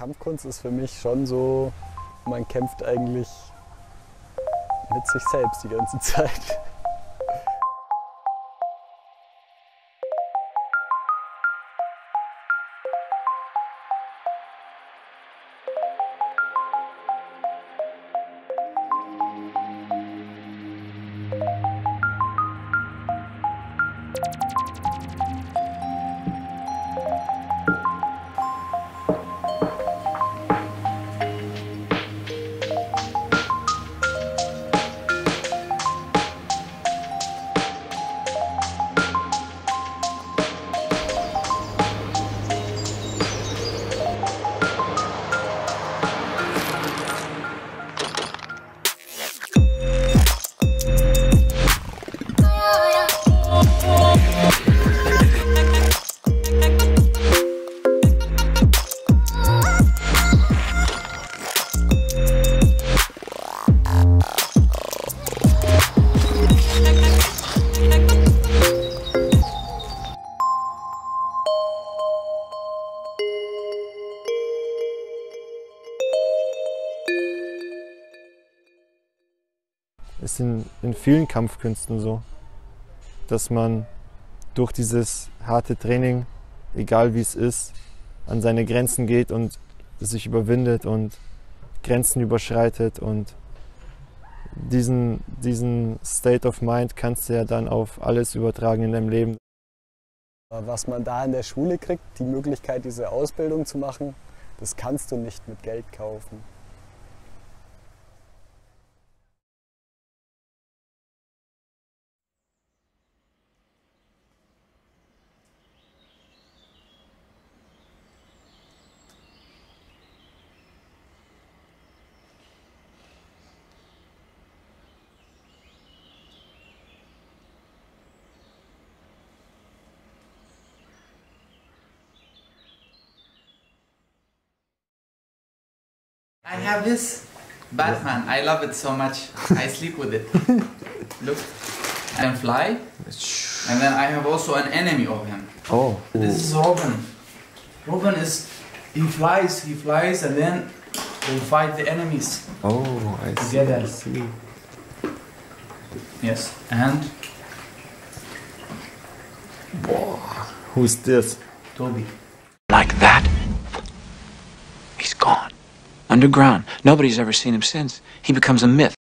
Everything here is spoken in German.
Kampfkunst ist für mich schon so, man kämpft eigentlich mit sich selbst die ganze Zeit. Ist in, in vielen Kampfkünsten so, dass man durch dieses harte Training, egal wie es ist, an seine Grenzen geht und sich überwindet und Grenzen überschreitet und diesen, diesen State of Mind kannst du ja dann auf alles übertragen in deinem Leben. Was man da in der Schule kriegt, die Möglichkeit, diese Ausbildung zu machen, das kannst du nicht mit Geld kaufen. I have this Batman. I love it so much. I sleep with it. Look, I can fly, and then I have also an enemy of him. Oh, This is Robin. Robin is he flies, he flies, and then they fight the enemies oh, I see. together. I see. Yes, and Who's this? Toby. Underground. Nobody's ever seen him since. He becomes a myth.